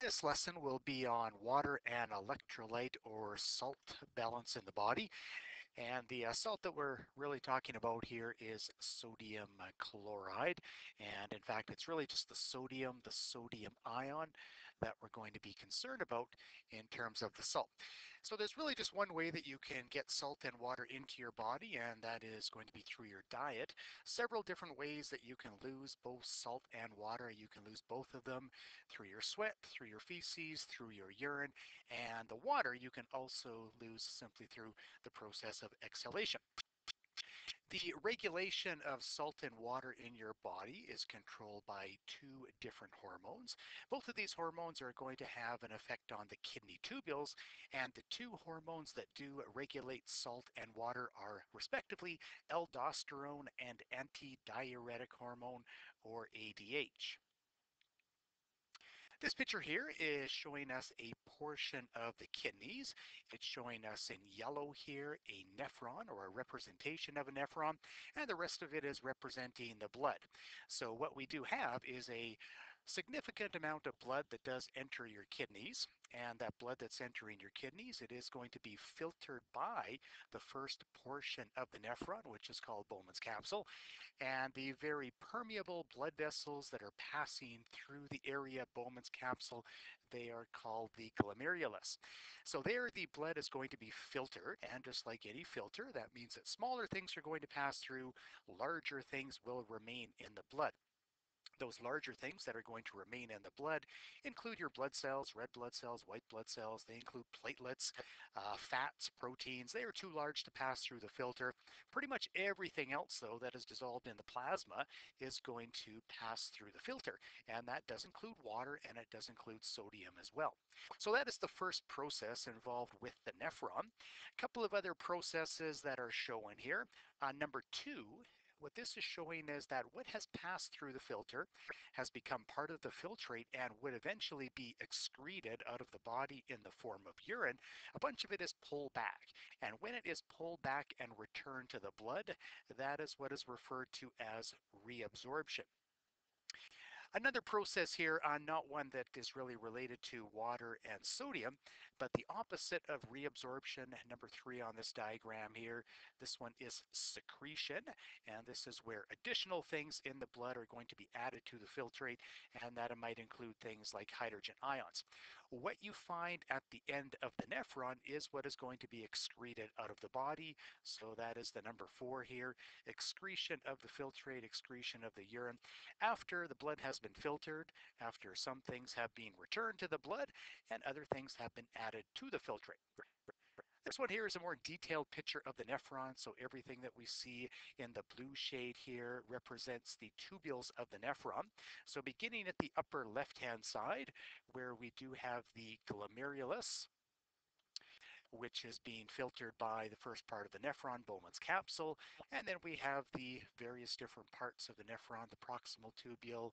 This lesson will be on water and electrolyte or salt balance in the body. And the uh, salt that we're really talking about here is sodium chloride. And in fact, it's really just the sodium, the sodium ion that we're going to be concerned about in terms of the salt. So there's really just one way that you can get salt and water into your body, and that is going to be through your diet. Several different ways that you can lose both salt and water. You can lose both of them through your sweat, through your feces, through your urine, and the water you can also lose simply through the process of exhalation. The regulation of salt and water in your body is controlled by two different hormones. Both of these hormones are going to have an effect on the kidney tubules, and the two hormones that do regulate salt and water are respectively aldosterone and antidiuretic hormone, or ADH. This picture here is showing us a portion of the kidneys. It's showing us in yellow here a nephron or a representation of a nephron, and the rest of it is representing the blood. So what we do have is a significant amount of blood that does enter your kidneys and that blood that's entering your kidneys it is going to be filtered by the first portion of the nephron which is called Bowman's capsule and the very permeable blood vessels that are passing through the area of Bowman's capsule they are called the glomerulus. So there the blood is going to be filtered and just like any filter that means that smaller things are going to pass through larger things will remain in the blood. Those larger things that are going to remain in the blood include your blood cells, red blood cells, white blood cells. They include platelets, uh, fats, proteins. They are too large to pass through the filter. Pretty much everything else, though, that is dissolved in the plasma is going to pass through the filter. And that does include water and it does include sodium as well. So that is the first process involved with the nephron. A couple of other processes that are shown here. Uh, number two what this is showing is that what has passed through the filter has become part of the filtrate and would eventually be excreted out of the body in the form of urine. A bunch of it is pulled back. And when it is pulled back and returned to the blood, that is what is referred to as reabsorption. Another process here, uh, not one that is really related to water and sodium, but the opposite of reabsorption, number three on this diagram here, this one is secretion, and this is where additional things in the blood are going to be added to the filtrate, and that might include things like hydrogen ions. What you find at the end of the nephron is what is going to be excreted out of the body, so that is the number four here, excretion of the filtrate, excretion of the urine. After the blood has been filtered, after some things have been returned to the blood, and other things have been added to the filtrate. This one here is a more detailed picture of the nephron. So everything that we see in the blue shade here represents the tubules of the nephron. So beginning at the upper left-hand side, where we do have the glomerulus, which is being filtered by the first part of the nephron, Bowman's capsule. And then we have the various different parts of the nephron, the proximal tubule,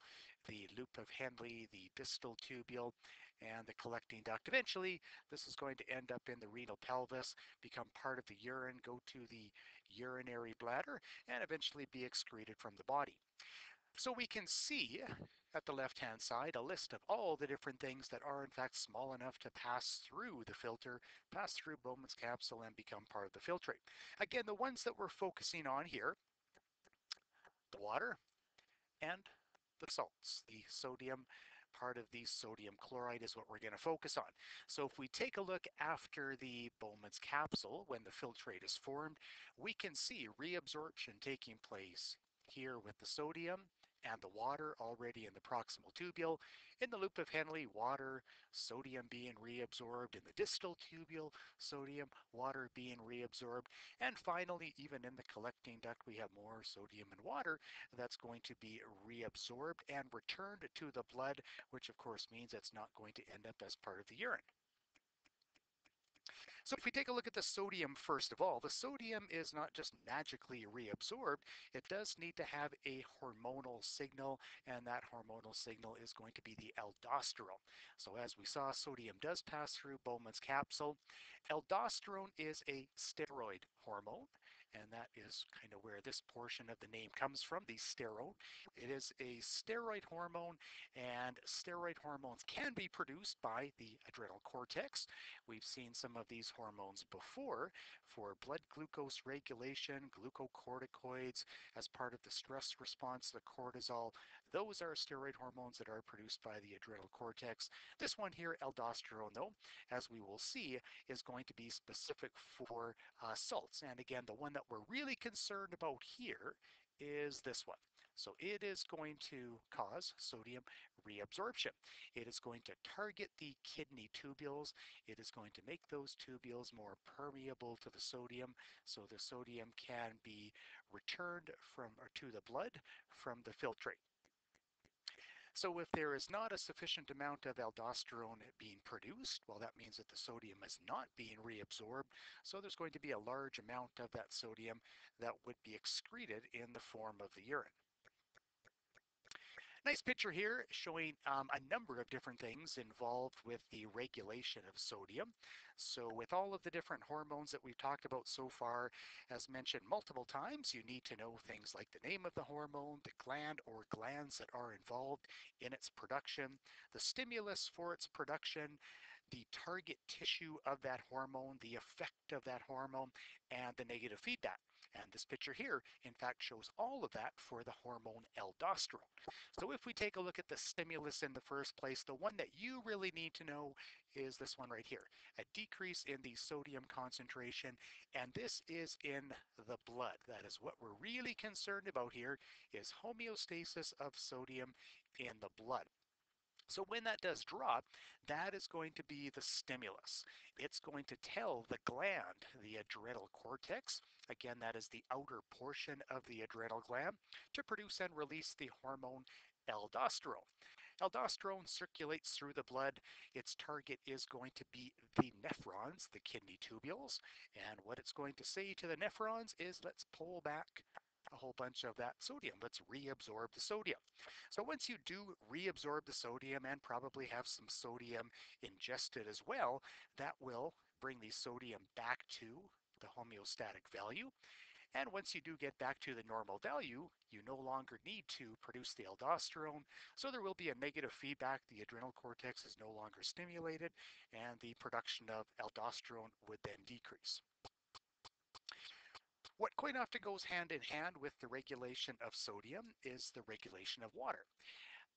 the loop of Henle, the distal tubule, and the collecting duct. Eventually, this is going to end up in the renal pelvis, become part of the urine, go to the urinary bladder, and eventually be excreted from the body. So we can see at the left-hand side a list of all the different things that are in fact small enough to pass through the filter, pass through Bowman's capsule and become part of the filtrate. Again, the ones that we're focusing on here, the water and the salts, the sodium, part of the sodium chloride is what we're going to focus on. So if we take a look after the Bowman's capsule, when the filtrate is formed, we can see reabsorption taking place here with the sodium and the water already in the proximal tubule. In the loop of Henle, water, sodium being reabsorbed. In the distal tubule, sodium, water being reabsorbed. And finally, even in the collecting duct, we have more sodium and water that's going to be reabsorbed and returned to the blood, which of course means it's not going to end up as part of the urine. So if we take a look at the sodium first of all, the sodium is not just magically reabsorbed, it does need to have a hormonal signal, and that hormonal signal is going to be the aldosterone. So as we saw, sodium does pass through Bowman's capsule. Aldosterone is a steroid hormone, and that is kind of where this portion of the name comes from, the steroid. It is a steroid hormone, and steroid hormones can be produced by the adrenal cortex. We've seen some of these hormones before for blood glucose regulation, glucocorticoids as part of the stress response, the cortisol. Those are steroid hormones that are produced by the adrenal cortex. This one here, aldosterone, though, as we will see, is going to be specific for uh, salts. And again, the one that we're really concerned about here is this one. So it is going to cause sodium reabsorption. It is going to target the kidney tubules. It is going to make those tubules more permeable to the sodium so the sodium can be returned from or to the blood from the filtrate. So if there is not a sufficient amount of aldosterone being produced, well, that means that the sodium is not being reabsorbed. So there's going to be a large amount of that sodium that would be excreted in the form of the urine. Nice picture here showing um, a number of different things involved with the regulation of sodium. So with all of the different hormones that we've talked about so far, as mentioned multiple times, you need to know things like the name of the hormone, the gland or glands that are involved in its production, the stimulus for its production, the target tissue of that hormone, the effect of that hormone, and the negative feedback. And this picture here, in fact, shows all of that for the hormone aldosterone. So if we take a look at the stimulus in the first place, the one that you really need to know is this one right here, a decrease in the sodium concentration. And this is in the blood. That is what we're really concerned about here is homeostasis of sodium in the blood. So when that does drop, that is going to be the stimulus. It's going to tell the gland, the adrenal cortex, again, that is the outer portion of the adrenal gland, to produce and release the hormone aldosterone. Aldosterone circulates through the blood. Its target is going to be the nephrons, the kidney tubules. And what it's going to say to the nephrons is let's pull back a whole bunch of that sodium. Let's reabsorb the sodium. So once you do reabsorb the sodium and probably have some sodium ingested as well, that will bring the sodium back to the homeostatic value. And once you do get back to the normal value, you no longer need to produce the aldosterone. So there will be a negative feedback. The adrenal cortex is no longer stimulated and the production of aldosterone would then decrease. What quite often goes hand in hand with the regulation of sodium is the regulation of water.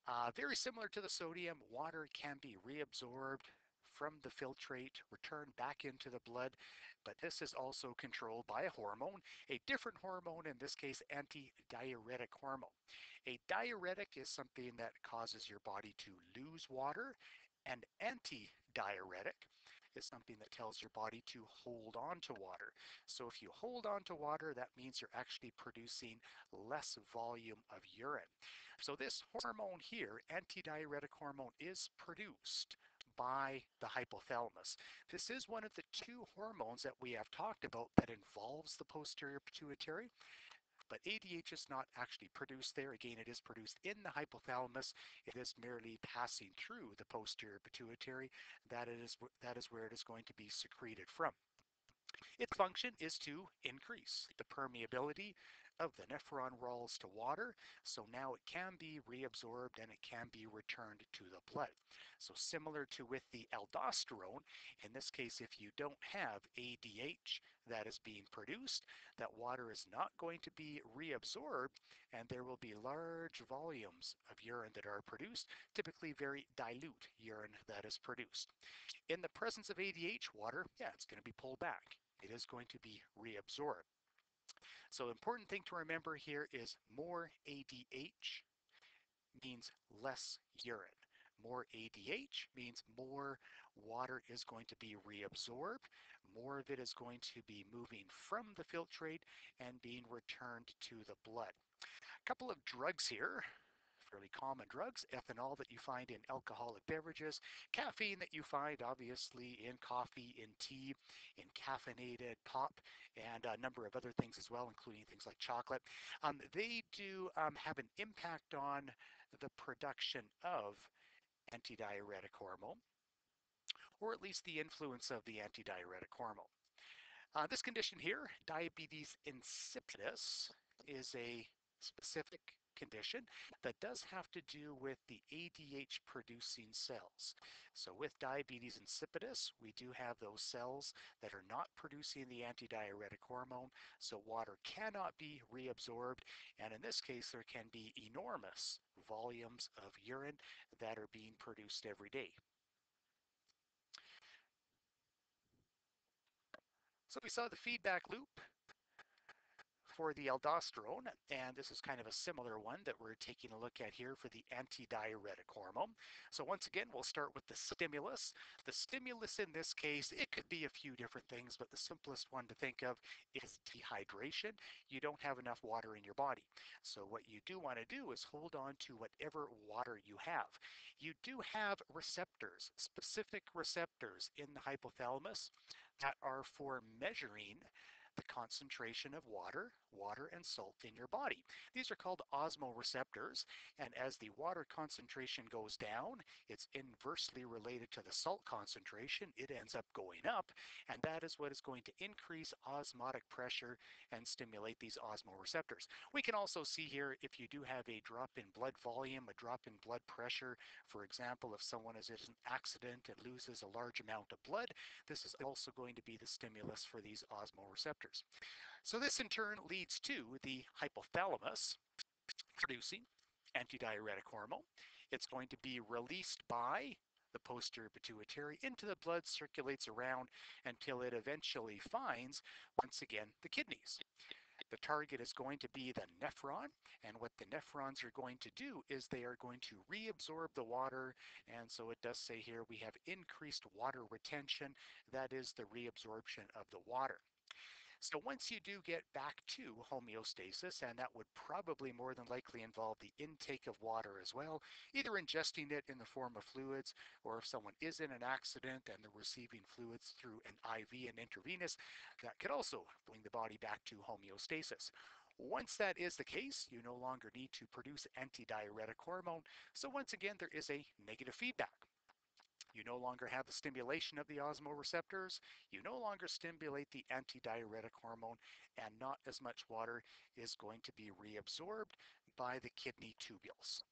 Uh, very similar to the sodium, water can be reabsorbed from the filtrate, returned back into the blood, but this is also controlled by a hormone, a different hormone, in this case, antidiuretic hormone. A diuretic is something that causes your body to lose water, and antidiuretic is something that tells your body to hold on to water. So if you hold on to water, that means you're actually producing less volume of urine. So this hormone here, antidiuretic hormone, is produced by the hypothalamus. This is one of the two hormones that we have talked about that involves the posterior pituitary but ADH is not actually produced there. Again, it is produced in the hypothalamus. It is merely passing through the posterior pituitary. That is, that is where it is going to be secreted from. Its function is to increase the permeability of the nephron rolls to water. So now it can be reabsorbed and it can be returned to the blood. So similar to with the aldosterone, in this case, if you don't have ADH that is being produced, that water is not going to be reabsorbed and there will be large volumes of urine that are produced, typically very dilute urine that is produced. In the presence of ADH water, yeah, it's going to be pulled back. It is going to be reabsorbed. So important thing to remember here is more ADH means less urine. More ADH means more water is going to be reabsorbed. More of it is going to be moving from the filtrate and being returned to the blood. A couple of drugs here common drugs, ethanol that you find in alcoholic beverages, caffeine that you find obviously in coffee, in tea, in caffeinated pop, and a number of other things as well, including things like chocolate. Um, they do um, have an impact on the production of antidiuretic hormone, or at least the influence of the antidiuretic hormone. Uh, this condition here, diabetes insipidus, is a specific condition that does have to do with the ADH producing cells. So with diabetes insipidus, we do have those cells that are not producing the antidiuretic hormone, so water cannot be reabsorbed, and in this case there can be enormous volumes of urine that are being produced every day. So we saw the feedback loop for the aldosterone, and this is kind of a similar one that we're taking a look at here for the antidiuretic hormone. So once again, we'll start with the stimulus. The stimulus in this case, it could be a few different things, but the simplest one to think of is dehydration. You don't have enough water in your body. So what you do want to do is hold on to whatever water you have. You do have receptors, specific receptors in the hypothalamus that are for measuring the concentration of water, water and salt in your body. These are called osmoreceptors, and as the water concentration goes down, it's inversely related to the salt concentration. It ends up going up, and that is what is going to increase osmotic pressure and stimulate these osmoreceptors. We can also see here if you do have a drop in blood volume, a drop in blood pressure, for example, if someone is in an accident and loses a large amount of blood, this is also going to be the stimulus for these osmoreceptors receptors. So this in turn leads to the hypothalamus producing antidiuretic hormone. It's going to be released by the posterior pituitary into the blood, circulates around until it eventually finds, once again, the kidneys. The target is going to be the nephron, and what the nephrons are going to do is they are going to reabsorb the water, and so it does say here we have increased water retention. That is the reabsorption of the water. So once you do get back to homeostasis, and that would probably more than likely involve the intake of water as well, either ingesting it in the form of fluids, or if someone is in an accident and they're receiving fluids through an IV and intravenous, that could also bring the body back to homeostasis. Once that is the case, you no longer need to produce antidiuretic hormone. So once again, there is a negative feedback. You no longer have the stimulation of the osmoreceptors. You no longer stimulate the antidiuretic hormone, and not as much water is going to be reabsorbed by the kidney tubules.